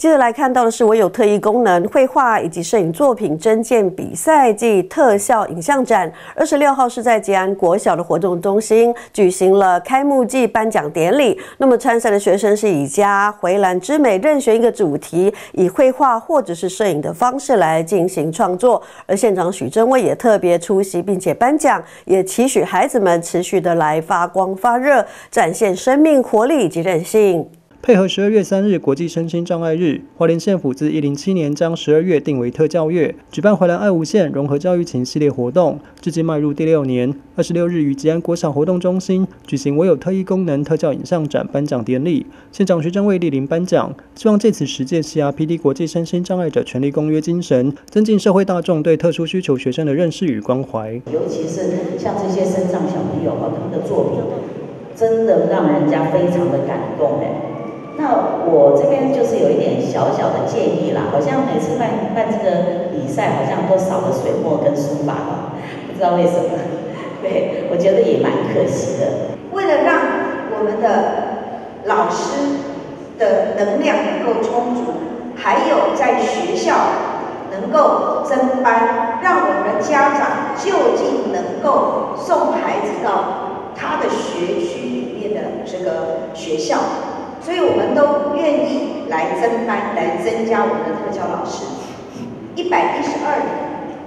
接着来看到的是，我有特异功能绘画以及摄影作品征件比赛暨特效影像展。二十六号是在吉安国小的活动中心举行了开幕暨颁奖典礼。那么参赛的学生是以家回蓝之美任选一个主题，以绘画或者是摄影的方式来进行创作。而县长许正伟也特别出席，并且颁奖，也期许孩子们持续的来发光发热，展现生命活力以及韧性。配合十二月三日国际身心障碍日，花莲县府自一零七年将十二月定为特教月，举办“回来爱无限”融合教育情系列活动，至今迈入第六年。二十六日于吉安国小活动中心举行“我有特异功能”特教影像展颁奖典礼，县长徐正卫莅临颁奖，希望借此实践 CRPD 国际身心障碍者权利公约精神，增进社会大众对特殊需求学生的认识与关怀。尤其是像这些身障小朋友哈，他们的作品真的让人家非常的感动哎。我这边就是有一点小小的建议啦，好像每次办办这个比赛，好像都少了水墨跟书法吧，不知道为什么。对，我觉得也蛮可惜的。为了让我们的老师的能量能够充足，还有在学校能够增班，让我们的家长就近能够送孩子到他的学区里面的这个学校。所以我们都愿意来增班，来增加我们的特教老师。一百一十二年，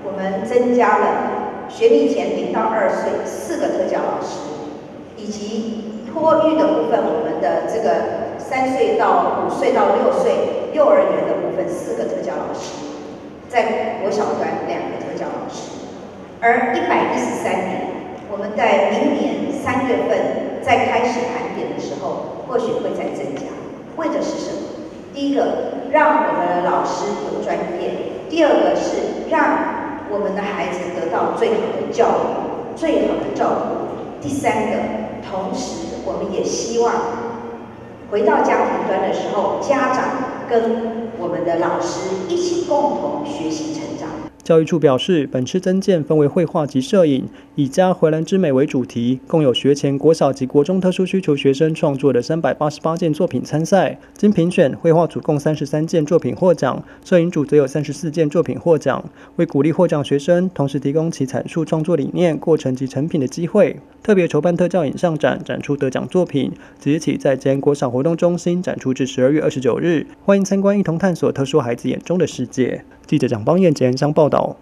我们增加了学龄前零到二岁四个特教老师，以及托育的部分，我们的这个三岁到五岁到六岁幼儿园的部分四个特教老师，在国小端两个特教老师。而一百一十三年，我们在明年三月份再开始盘点的时候。为的是什么？第一个，让我们的老师有专业；第二个是让我们的孩子得到最好的教育、最好的照顾；第三个，同时我们也希望回到家庭端的时候，家长跟我们的老师一起共同学习。教育处表示，本次增建分为绘画及摄影，以家回兰之美为主题，共有学前、国小及国中特殊需求学生创作的三百八十八件作品参赛。经评选，绘画组共三十三件作品获奖，摄影组则有三十四件作品获奖。为鼓励获奖学生，同时提供其阐述创作理念、过程及成品的机会，特别筹办特教影像展，展出得奖作品。即日起在吉国小活动中心展出至十二月二十九日，欢迎参观，一同探索特殊孩子眼中的世界。记者蒋邦彦、简安香报道。